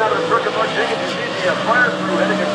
out of the circuit, Buck Jenkins. You see the fire through heading